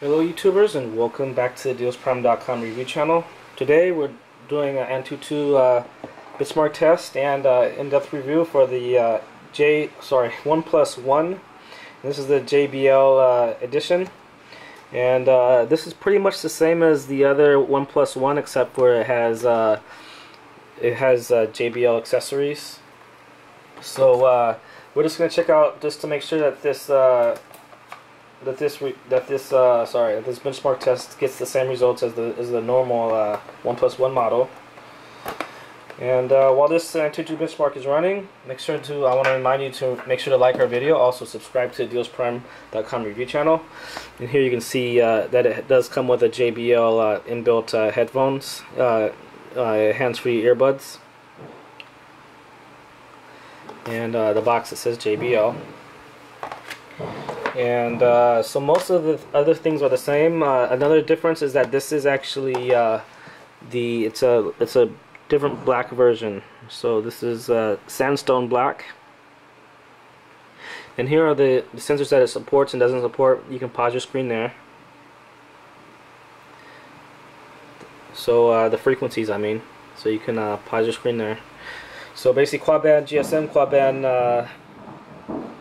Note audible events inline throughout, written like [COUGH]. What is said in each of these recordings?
Hello YouTubers and welcome back to the DealsPrime.com review channel. Today we're doing an Antutu uh, Benchmark test and uh, in-depth review for the uh, J sorry [LAUGHS] OnePlus One. This is the JBL uh, edition and uh, this is pretty much the same as the other OnePlus One except for it has uh, it has JBL accessories. So we're just gonna check out just to make sure that this that this that this uh, sorry that this benchmark test gets the same results as the as the normal uh, OnePlus One model. And uh, while this Antutu benchmark is running, make sure to I want to remind you to make sure to like our video. Also subscribe to DealsPrime.com review channel. And here you can see uh, that it does come with a JBL uh, inbuilt uh, headphones, hands-free earbuds, and the box that says JBL and uh, so most of the other things are the same. Uh, another difference is that this is actually uh, the it's a it's a different black version. So this is uh, sandstone black. And here are the, the sensors that it supports and doesn't support. You can pause your screen there. So uh, the frequencies, I mean. So you can uh, pause your screen there. So basically quad band GSM, quad band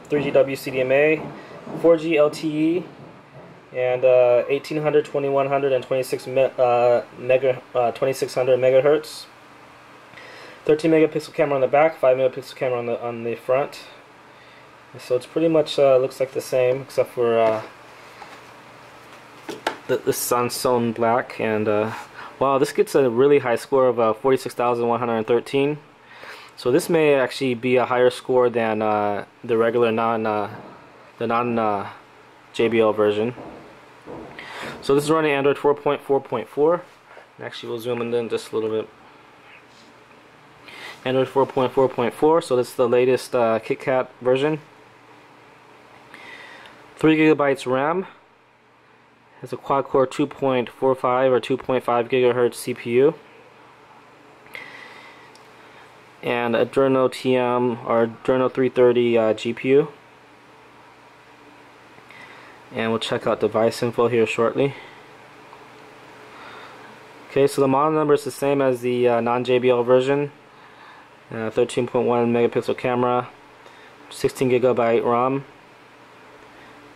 3G WCDMA, 4G LTE and uh, 1800, 2100, and 26 me uh, mega, uh, 2600 megahertz. 13 megapixel camera on the back, 5 megapixel camera on the on the front. So it's pretty much uh, looks like the same, except for uh, the the sandstone black. And uh, wow, this gets a really high score of uh, 46,113. So this may actually be a higher score than the regular non the non uh, JBL version. So this is running Android 4.4.4. Actually, we'll zoom in then just a little bit. Android 4.4.4, so this is the latest uh, KitKat version. 3 gigabytes RAM. Has a quad-core 2.45 or 2.5 gigahertz CPU. And Adreno TM or Adreno 330 uh, GPU and we'll check out device info here shortly. Okay so the model number is the same as the uh, non-JBL version. 13.1 uh, megapixel camera 16 gigabyte ROM.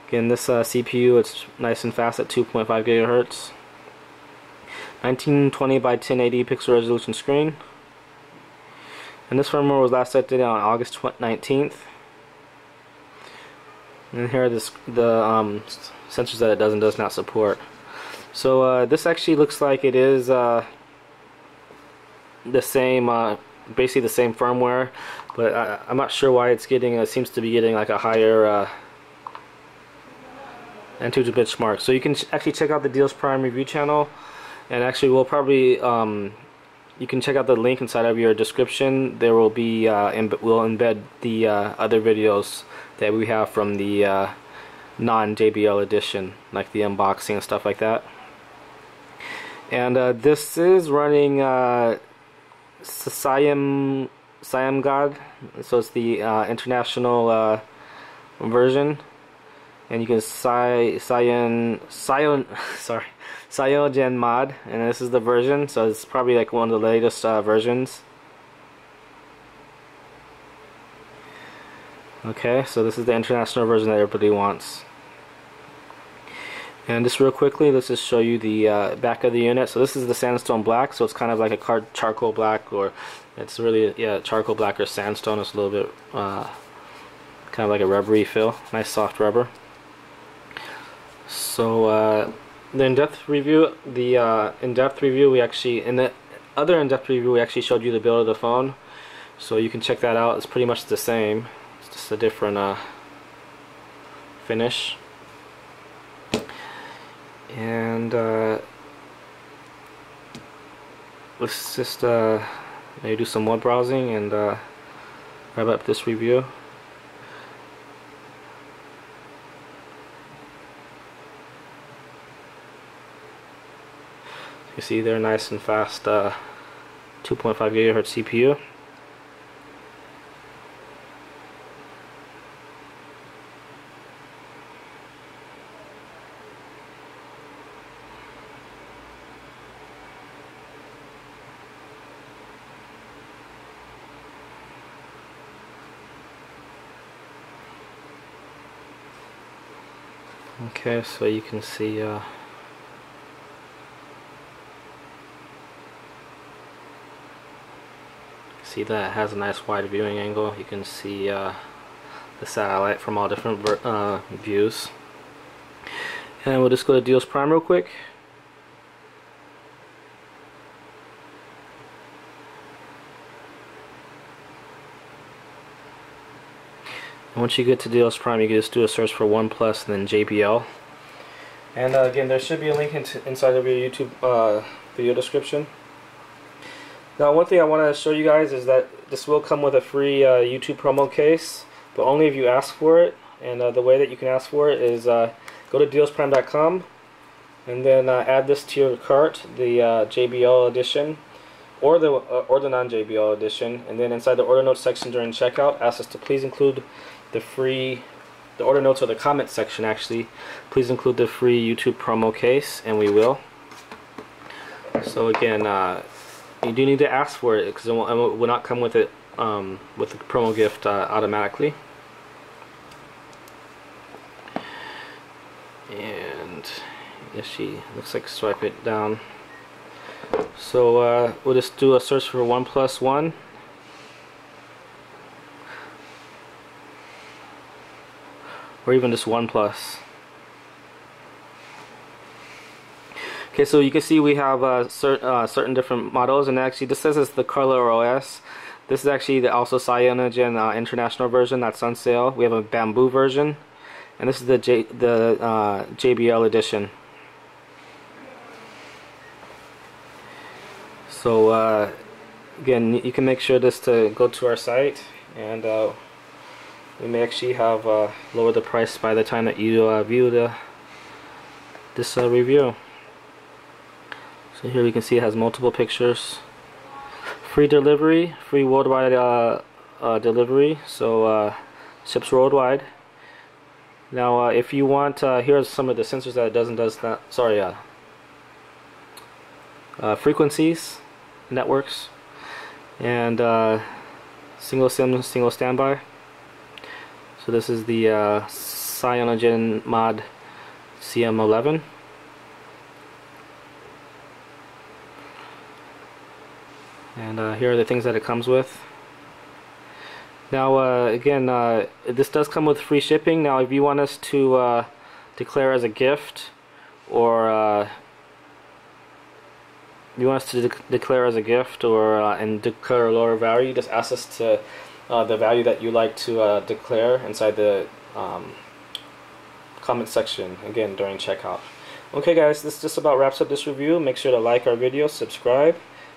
Again this uh, CPU it's nice and fast at 2.5 gigahertz. 1920 by 1080 pixel resolution screen. And this firmware was last updated on August 19th and here are the um, sensors that it does and does not support. So uh, this actually looks like it is uh, the same, uh, basically the same firmware, but I, am not sure why it's getting, it seems to be getting like a higher uh, Antutu benchmark. So you can actually check out the Deals Prime review channel, and actually we'll probably um, you can check out the link inside of your description. There will be, uh, we'll embed the uh, other videos that we have from the uh, non-JBL edition, like the unboxing and stuff like that. And uh, this is running uh, Siam, Siam God, so it's the uh, international uh, version. And you can Siam Cyan, [LAUGHS] sorry, Cyanogen mod, and this is the version, so it's probably like one of the latest uh, versions. Okay, so this is the international version that everybody wants. And just real quickly, let's just show you the uh, back of the unit. So this is the sandstone black, so it's kind of like a charcoal black, or it's really, yeah, charcoal black or sandstone. It's a little bit uh, kind of like a rubbery feel, nice soft rubber. So uh, the in-depth review, the uh, in-depth review, we actually in the other in-depth review, we actually showed you the build of the phone, so you can check that out. It's pretty much the same. It's just a different uh, finish. And uh, let's just uh, maybe do some web browsing and uh, wrap up this review. You see there, nice and fast uh, 2.5 gigahertz CPU. Okay, so you can see uh, see that it has a nice wide viewing angle. You can see uh, the satellite from all different uh, views. And we'll just go to Deals Prime real quick. once you get to Deals Prime, you can just do a search for OnePlus and then JBL. And uh, again, there should be a link into, inside of your YouTube uh, video description. Now, one thing I want to show you guys is that this will come with a free uh, YouTube promo case, but only if you ask for it. And uh, the way that you can ask for it is uh, go to dealsprime.com and then uh, add this to your cart, the JBL edition or the or the non-JBL edition, and then inside the order notes section during checkout, ask us to please include the free the order notes or the comment section actually. Please include the free YouTube promo case and we will. So again uh, you do need to ask for it because it, it will not come with it um, with the promo gift uh, automatically. And yes she looks like swipe it down. So uh, we'll just do a search for one One. Or even just OnePlus. Okay, so you can see we have uh, cert, uh, certain different models, and actually this says it's the Color OS. This is actually the also Cyanogen uh, International version that's on sale. We have a Bamboo version, and this is the J the uh, JBL edition. So uh, again, you can make sure this to go to our site and uh, we may actually have lowered the price by the time that you view the this review so here we can see it has multiple pictures. Free delivery free worldwide uh, uh, delivery. So uh, ships worldwide. Now if you want uh are some of the sensors that it doesn't does that sorry frequencies networks and single sim single standby. So this is the uh, Cyanogen Mod CM11. And uh, here are the things that it comes with. Now uh, again, uh, this does come with free shipping. Now if you want us to uh, declare as a gift or uh, you want us to de declare as a gift or and declare a lower value, just ask us to uh, the value that you like to uh, declare inside the um, comment section again during checkout. Okay guys, this just about wraps up this review. Make sure to like our video, subscribe,